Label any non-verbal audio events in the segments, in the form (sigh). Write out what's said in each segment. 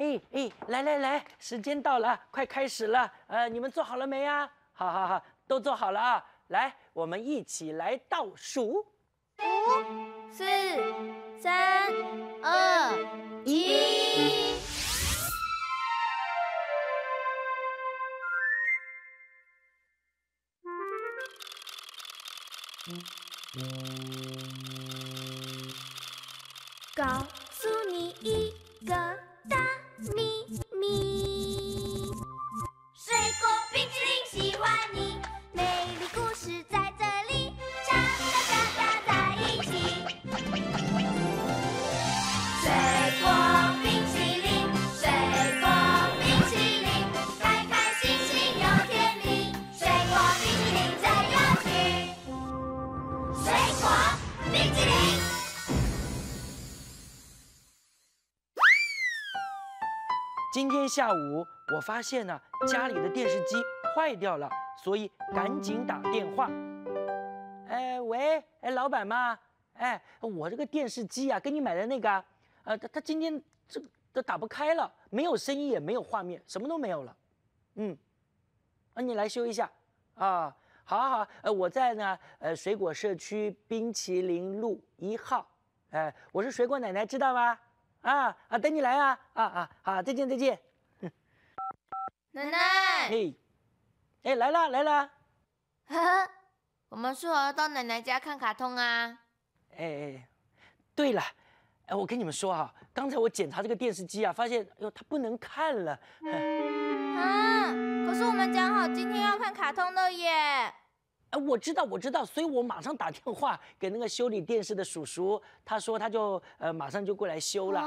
哎哎，来来来，时间到了，快开始了。呃，你们做好了没啊？好好好，都做好了啊。来，我们一起来倒数。五、四、三、二、一。告今天下午我发现呢、家里的电视机坏掉了，所以赶紧打电话。哎，喂，哎，老板吗？哎，我这个电视机啊，跟你买的那个，呃，它它今天这个都打不开了，没有声音也没有画面，什么都没有了。嗯，啊，你来修一下啊。好好好，呃，我在呢，呃，水果社区冰淇淋路一号，哎，我是水果奶奶，知道吗？啊啊，等你来啊！啊啊，好，再见再见。(laughs) 奶奶，嘿，哎，来啦来啦！呵呵，我们适合到奶奶家看卡通啊。哎哎，对了，哎，我跟你们说啊，刚才我检查这个电视机啊，发现，哎呦，它不能看了。(laughs) 啊，可是我们讲好今天要看卡通的耶。哎，我知道我知道，所以我马上打电话给那个修理电视的叔叔，他说他就呃马上就过来修了。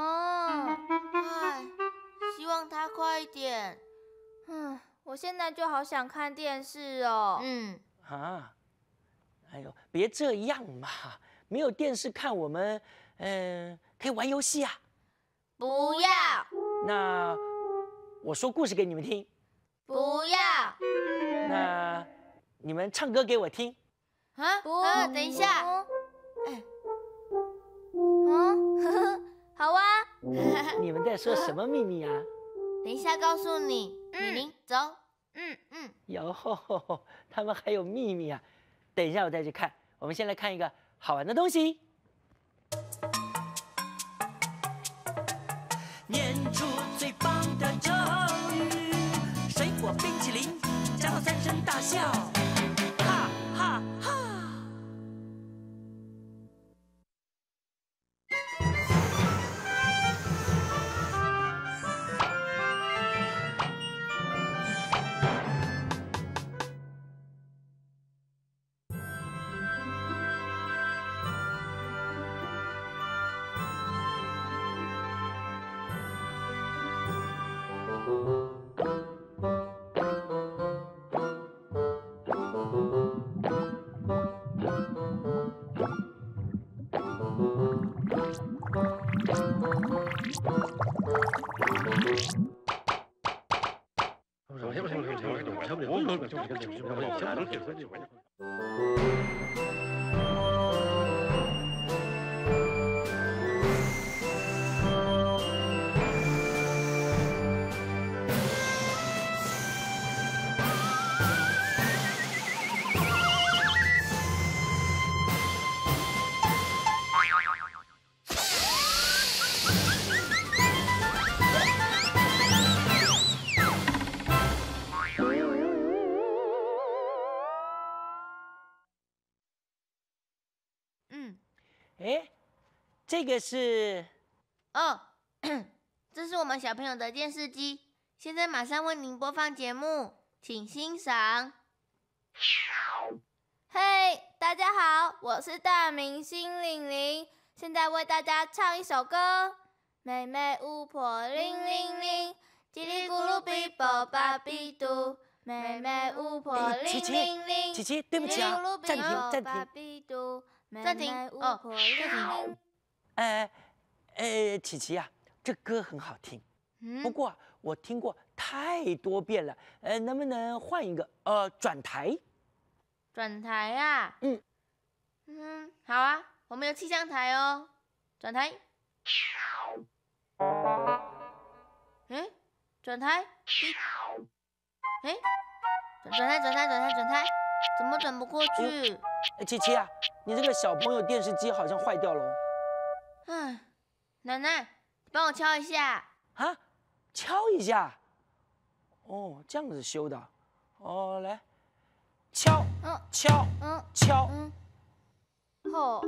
希望他快一点。嗯，我现在就好想看电视哦。嗯，啊，哎呦，别这样嘛，没有电视看，我们嗯、可以玩游戏啊。不要，那我说故事给你们听，不要。那你们唱歌给我听。啊，不，等一下。嗯，呵呵，(laughs) 好啊。你们在说什么秘密啊？(laughs) 等一下告诉你。玲玲，走。嗯嗯。有，(laughs) 他们还有秘密啊！等一下我再去看。我们先来看一个好玩的东西。念出最棒的咒语，水果冰淇淋加上三声大笑，Entendeu? Não, não, não, não 哎，这个是哦，(clears throat) 这是我们小朋友的电视机，现在马上为您播放节目，请欣赏。嘿，大家好，我是大明星玲玲，现在为大家唱一首歌。妹妹巫婆铃铃铃，叽里咕噜比啵巴比嘟。妹妹巫婆铃铃铃，琪琪，对不起啊，暂停暂停。停，暂停哦，暂停。哎哎，琪琪啊，这歌很好听，不嗯，过啊我听过太多遍了，呃，能不能换一个？呃，转台？转台啊？嗯嗯，好啊，我们有气象台哦。转台。哎，转台，滴，哎，转转台转台转台转台，怎么转不过去？哎，琪琪啊，你这个小朋友电视机好像坏掉了哦。唉，奶奶，你帮我敲一下。啊，敲一下。哦，这样子修的。哦，来，敲，嗯敲，嗯敲。嗯，吼，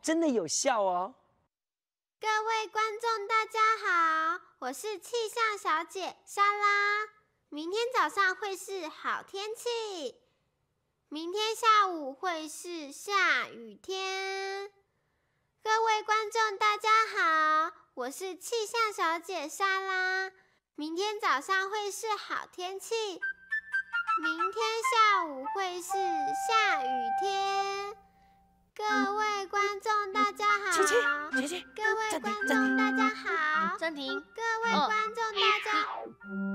真的有效哦。各位观众，大家好，我是气象小姐莎拉。明天早上会是好天气，明天下午会是下雨天。各位观众，大家好，我是气象小姐莎拉。明天早上会是好天气，明天下午会是下雨天。各位观众，大家好。琪琪，琪琪，各位观众，大家好。暂停。各位哦观众，大家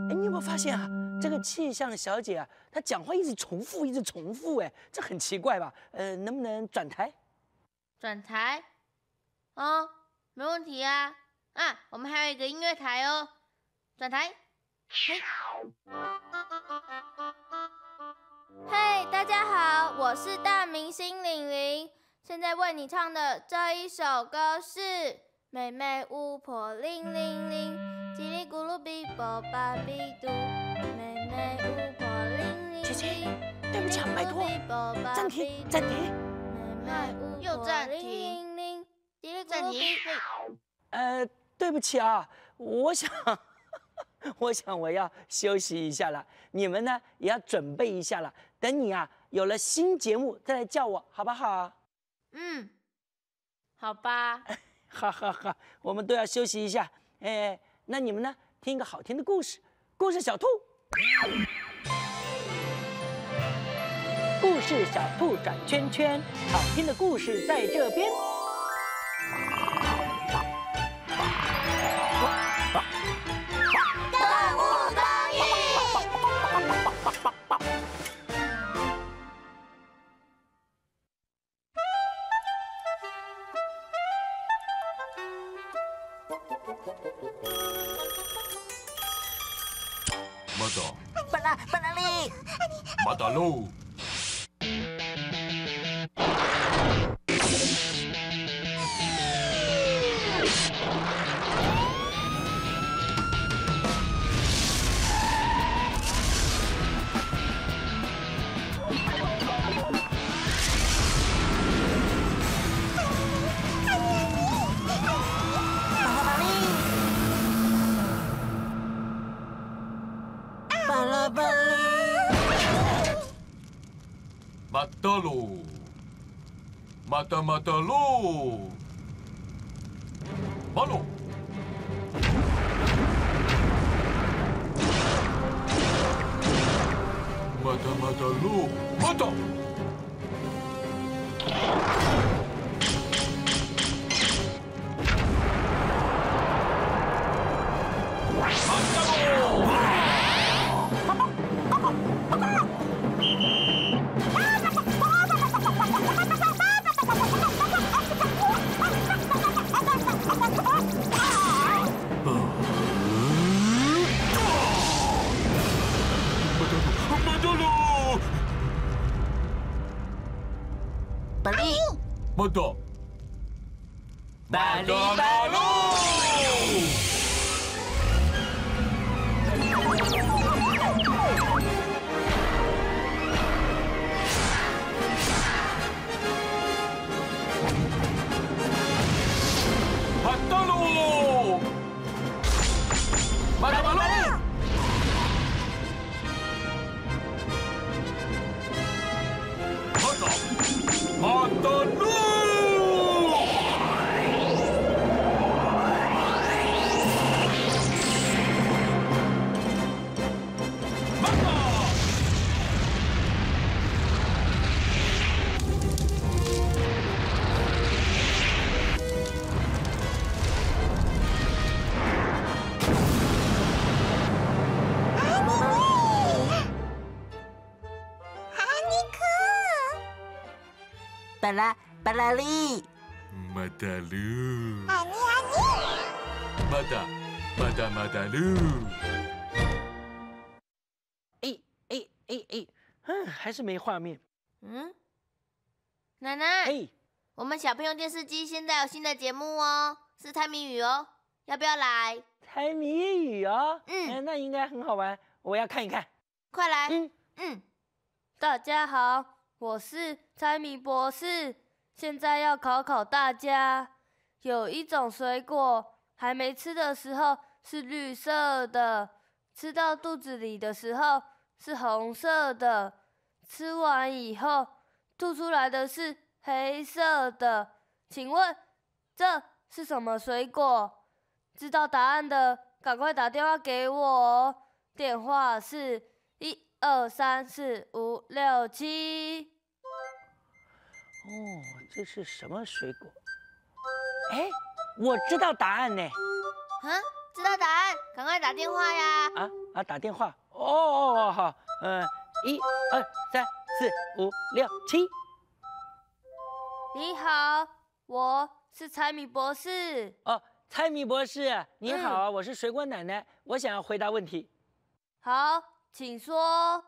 哎，你有没有发现啊？这个气象小姐啊，她讲话一直重复，一直重复，哎，这很奇怪吧？呃，能不能转台？转台，哦，没问题啊。啊，我们还有一个音乐台哦。转台，嘿，嘿，大家好，我是大明星玲玲，现在为你唱的这一首歌是《妹妹巫婆铃铃铃》，叽里咕噜比啵巴比嘟，妹妹巫婆铃铃姐姐。对不起啊，拜托，暂停，暂停。又暂停，暂停，呃，对不起啊，我想，(laughs) 我想我要休息一下了。你们呢也要准备一下了。等你啊有了新节目再来叫我，好不好？嗯，好吧，哈哈哈，我们都要休息一下。哎，那你们呢听一个好听的故事，故事小兔。故事小兔转圈圈，好听的故事在这边。动物公寓。まだ巴拉巴またまたろうマロまたま auto. 巴拉巴拉利，またろう安妮安妮。 马达，马达马达噜。哎哎哎哎，嗯，还是没画面。嗯，奶奶，哎，我们小朋友电视机现在有新的节目哦，是猜谜语哦，要不要来？猜谜语哦，嗯哎那应该很好玩，我要看一看。快来！嗯，嗯，大家好， 我是猜谜博士，现在要考考大家。有一种水果，还没吃的时候是绿色的，吃到肚子里的时候是红色的，吃完以后吐出来的是黑色的。请问这是什么水果？知道答案的赶快打电话给我哦，电话是一二三四五六七。哦，这是什么水果？哎，我知道答案呢。啊，知道答案，赶快打电话呀！啊啊，打电话。哦哦哦，好，嗯、一二三四五六七。你好，我是猜米博士。哦，猜米博士，你嗯好，我是水果奶奶，我想要回答问题。好，请说。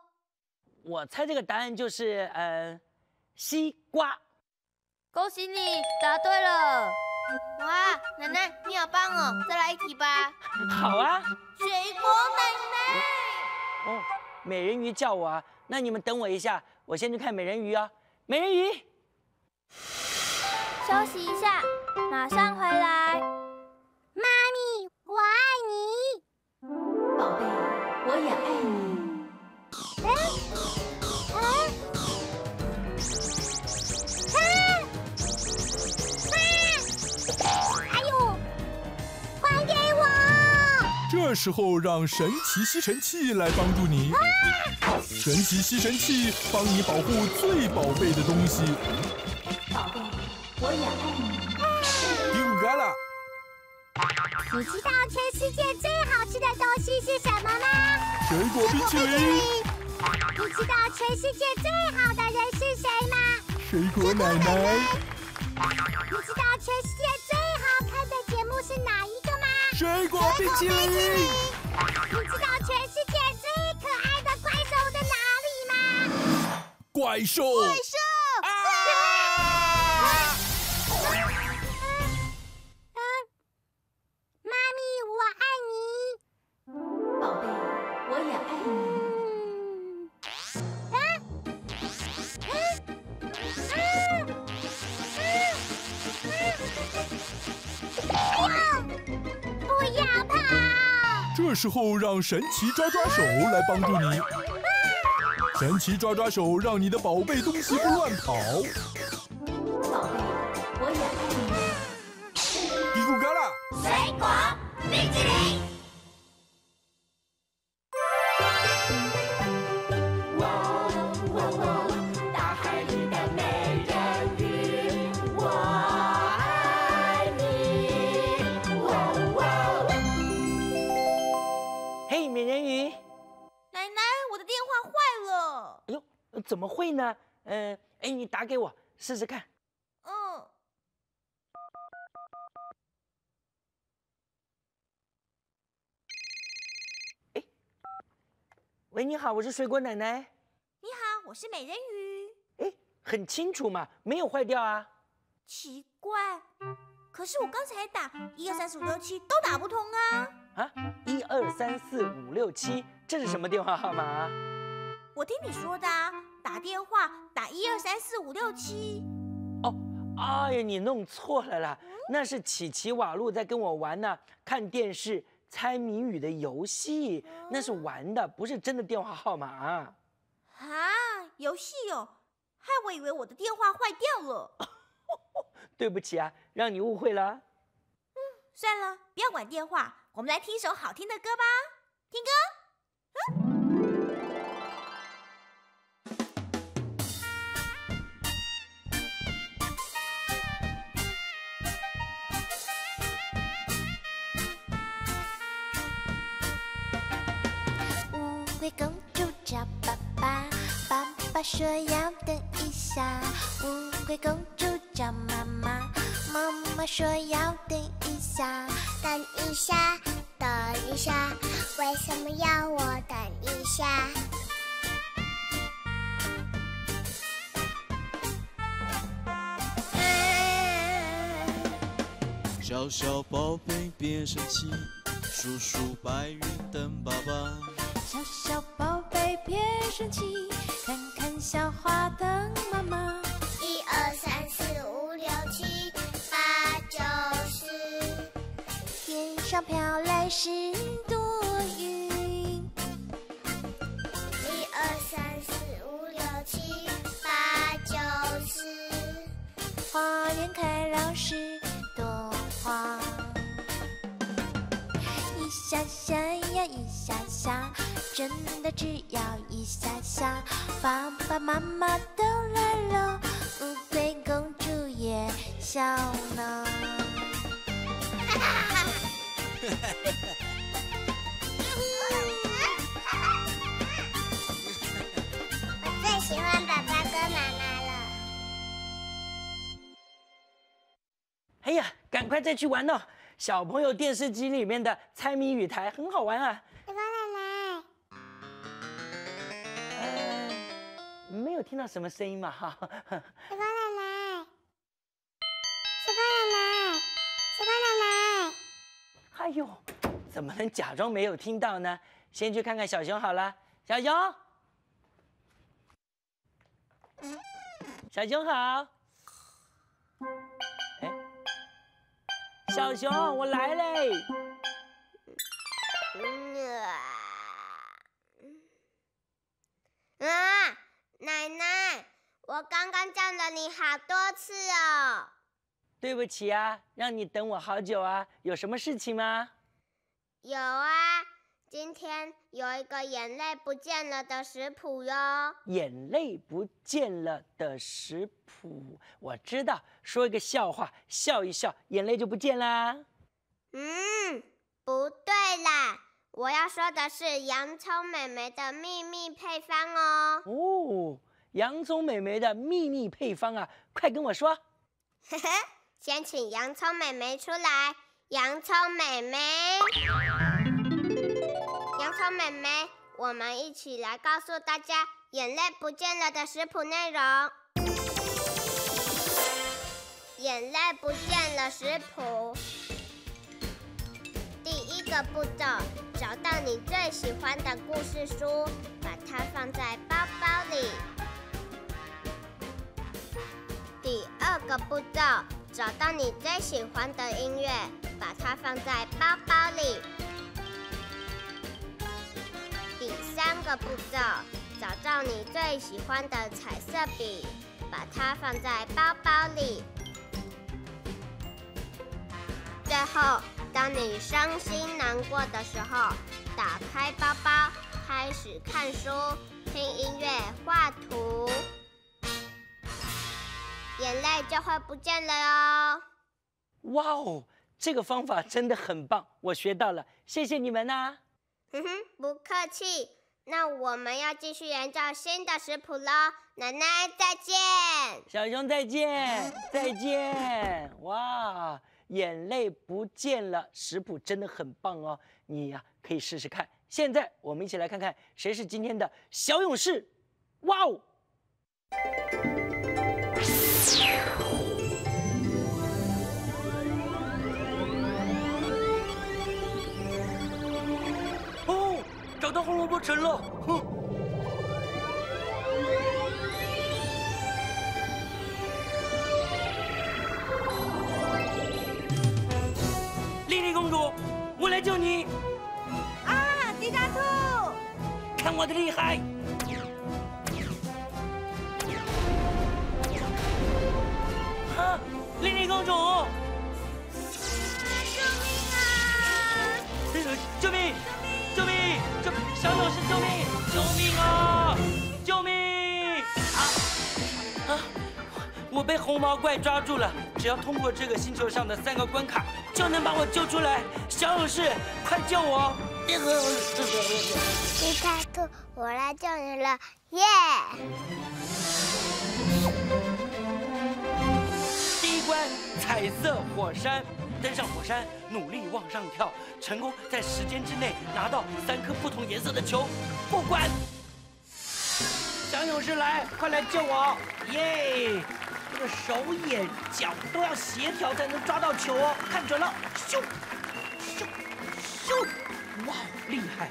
我猜这个答案就是，嗯、西瓜。恭喜你答对了。哇，奶奶你好棒哦！再来一题吧。(laughs) 好啊。水果奶哦，美人鱼叫我啊，那你们等我一下，我先去看美人鱼啊。美人鱼，休息一下，马上回来。这时候让神奇吸尘器来帮助你。神奇吸尘器帮你保护最宝贝的东西。宝贝，我也爱你。丢嘎啦！你知道全世界最好吃的东西是什么吗？水果冰淇淋，你知道全世界最好的人是谁吗？水果奶奶，你知道全世界最好看的节目是哪一个吗？水果冰淇淋，你知道全世界最可爱的怪兽在哪里吗？怪兽，怪兽！时候让神奇抓抓手来帮助你。神奇抓抓手让你的宝贝东西不乱跑。宝贝，我也爱你。嘀咕嘎啦！水果冰淇淋。怎么会呢？嗯、哎，你打给我试试看。嗯。喂，你好，我是水果奶奶。你好，我是美人鱼。哎，很清楚嘛，没有坏掉啊。奇怪，可是我刚才打一二三四五六七都打不通啊！啊，一二三四五六七，这是什么电话号码啊？我听你说的啊，打电话打一二三四五六七。哦，哎呀，你弄错了啦，那是琪琪瓦路在跟我玩呢，看电视猜谜语的游戏，那是玩的，不是真的电话号码啊。啊，游戏哦，害我以为我的电话坏掉了。(laughs) 对不起啊，让你误会了。嗯算了，不要管电话，我们来听一首好听的歌吧。听歌。说要等一下。乌龟公主叫妈妈，妈妈说要等一下。等一下，等一下，为什么要我等一下？小小宝贝别生气，叔叔白云等爸爸。小小宝贝别生气，看看笑话等妈妈。一二三四五六七八九十，天上飘来十朵云。一二三四五六七八九十，花园开了十朵花。一下下呀一下下，真的只要一下下，爸爸妈妈都来了，乌龟公主也笑呢。我 (laughs) 最喜欢爸爸跟妈妈了。哎呀，赶快再去玩哦！小朋友电视机里面的猜谜语台很好玩啊。没有听到什么声音嘛哈。水果奶奶，水果奶奶，水果奶奶。哎呦，怎么能假装没有听到呢？先去看看小熊好了。小熊，小熊好。哎，小熊，我来嘞。啊，奶奶，我刚刚叫了你好多次哦。对不起啊，让你等我好久啊。有什么事情吗？有啊，今天有一个眼泪不见了的食谱哟。眼泪不见了的食谱，我知道。说一个笑话，笑一笑，眼泪就不见啦。嗯，不对啦，我要说的是洋葱妹妹的秘密配方哦。哦，洋葱美眉的秘密配方啊，快跟我说。呵呵，先请洋葱妹妹出来。洋葱妹妹，洋葱妹妹，我们一起来告诉大家眼泪不见了的食谱内容。眼泪不见了食谱，个步骤，找到你最喜欢的故事书，把它放在包包里。第二个步骤，找到你最喜欢的音乐，把它放在包包里。第三个步骤，找到你最喜欢的彩色笔，把它放在包包里。最后，当你伤心难过的时候，打开包包，开始看书、听音乐、画图。眼泪就会不见了哟。哇哦，这个方法真的很棒，我学到了，谢谢你们呐、哼哼，不客气。那我们要继续研究新的食谱喽。奶奶再见。小熊再见，再见！哇，眼泪不见了，食谱真的很棒哦，你呀、可以试试看。现在我们一起来看看谁是今天的小勇士。哇哦！哦，找到红萝卜城了！哼。我的厉害！啊，莉莉公主！救命啊！救命！救命！救！小勇士，救命！救命啊！救命！啊啊！我被红毛怪抓住了，只要通过这个星球上的三个关卡，就能把我救出来。小勇士，快救我！迪迦兔，我来救你了，耶！第一关彩色火山，登上火山，努力往上跳，成功在时间之内拿到三颗不同颜色的球，过关。小勇士来，快来救我！耶！这个手眼脚都要协调才能抓到球哦，看准了，咻咻咻！哇，厉害！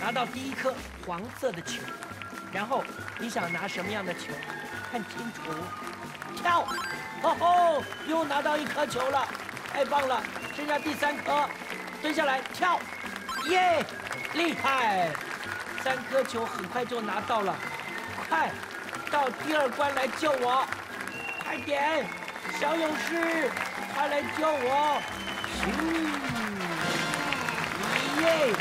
拿到第一颗黄色的球，然后你想拿什么样的球？看清楚，跳！哦吼，又拿到一颗球了，太棒了！剩下第三颗，蹲下来跳，耶！厉害！三颗球很快就拿到了，快到第二关来救我！快点，小勇士，快来救我！咻！耶！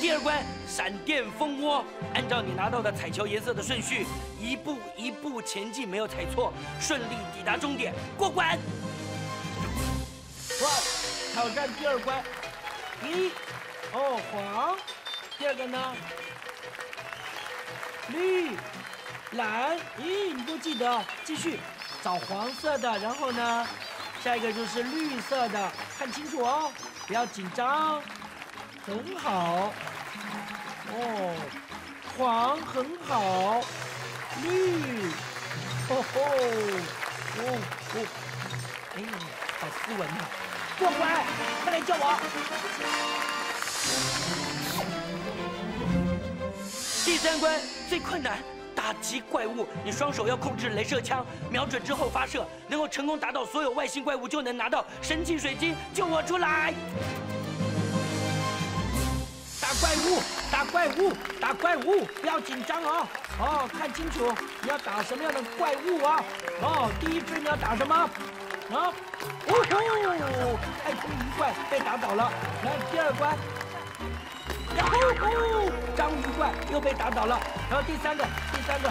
第二关闪电蜂窝，按照你拿到的彩球颜色的顺序，一步一步前进，没有踩错，顺利抵达终点，过关。哇，挑战第二关，一，哦黄，第二个呢？绿、蓝，咦，你都记得，继续找黄色的，然后呢，下一个就是绿色的，看清楚哦，不要紧张，很好，哦，黄很好，绿，哦吼，哦哦，哎呀，好斯文啊，过关，快来救我！第三关最困难，打击怪物。你双手要控制镭射枪，瞄准之后发射，能够成功打倒所有外星怪物，就能拿到神奇水晶。救我出来！打怪物，打怪物，打怪物！不要紧张哦。哦，看清楚，你要打什么样的怪物啊？哦，第一只你要打什么？啊！哦吼！太空鱼怪被打倒了。来，第二关。呀吼吼！章鱼怪又被打倒了，然后第三个，第三个，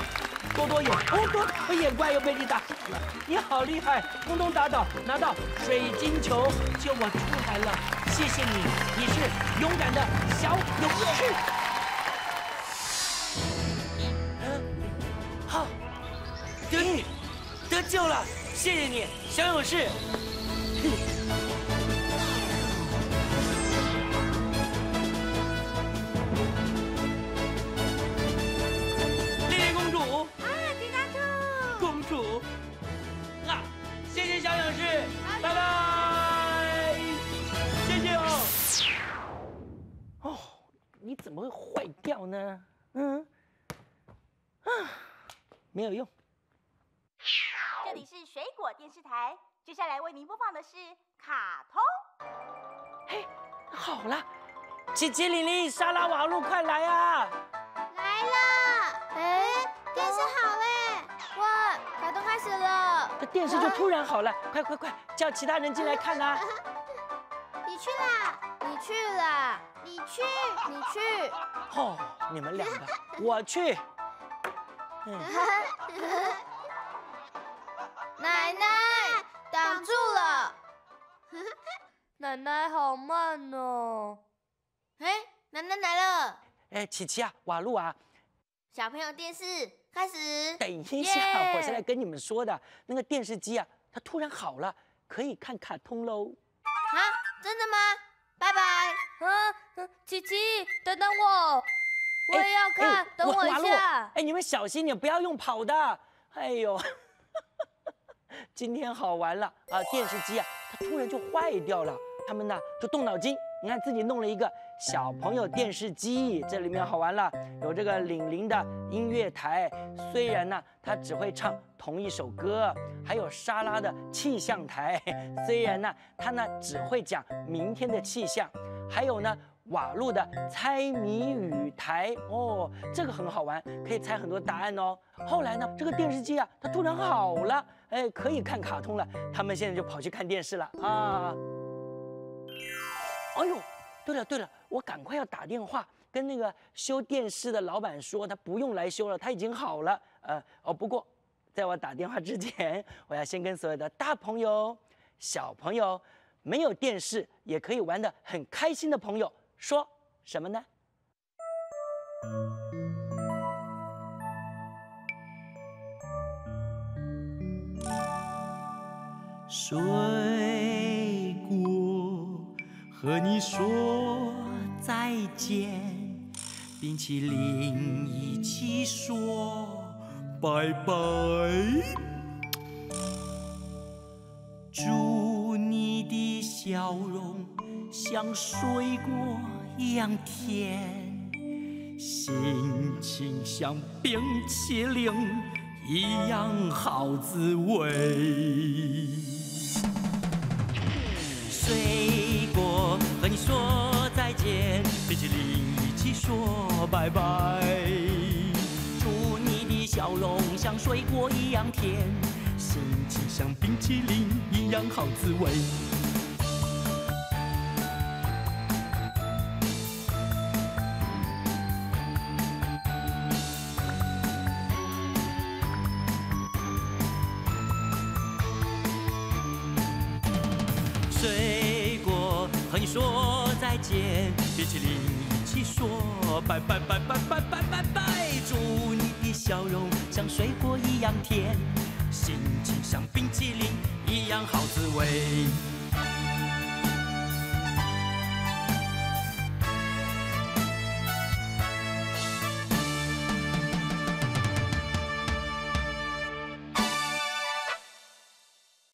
多多眼，哦多多眼怪又被你打了，你好厉害，通通打倒，拿到水晶球，救我出来了，谢谢你，你是勇敢的小勇士。嗯，好，得你得救了，谢谢你，小勇士。么会坏掉呢？嗯，啊，没有用。这里是水果电视台，接下来为您播放的是卡通。嘿，好了，琪琪、玲玲、莎拉、瓦路，快来啊！来了！哎，电视好嘞！哇，卡通开始了！这电视就突然好了，快快快，叫其他人进来看啊！(laughs) 你去啦！你去啦！你去！你去！哦，你们两个，我去。嗯，(laughs) 奶奶挡住了！(laughs) 奶奶好慢哦。哎，奶奶来了！哎，琪琪啊，瓦路啊，小朋友电视开始。等一下，耶我是来跟你们说的，那个电视机啊，它突然好了，可以看卡通喽。啊，真的吗？拜拜。啊，嗯琪琪，等等我，我也要看，哎等我一下。哎，你们小心点，不要用跑的。哎呦，(laughs) 今天好玩了啊！电视机啊，它突然就坏掉了，他们呢就动脑筋，你看自己弄了一个小朋友电视机，这里面好玩了，有这个玲玲的音乐台，虽然呢她只会唱同一首歌，还有莎拉的气象台，虽然呢她呢只会讲明天的气象，还有呢。瓦路的猜谜语台哦，这个很好玩，可以猜很多答案哦。后来呢，这个电视机啊，它突然好了，哎，可以看卡通了。他们现在就跑去看电视了啊。哎呦，对了对了，我赶快要打电话跟那个修电视的老板说，他不用来修了，他已经好了。呃哦，不过在我打电话之前，我要先跟所有的大朋友、小朋友，没有电视也可以玩的很开心的朋友。说什么呢？水和你说再见，冰淇淋一起说拜拜。祝你的笑容像水果一样甜，心情像冰淇淋一样好滋味。说再见，冰淇淋一起说拜拜。祝你的笑容像水果一样甜，心情像冰淇淋一样好滋味。